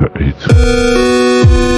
decades.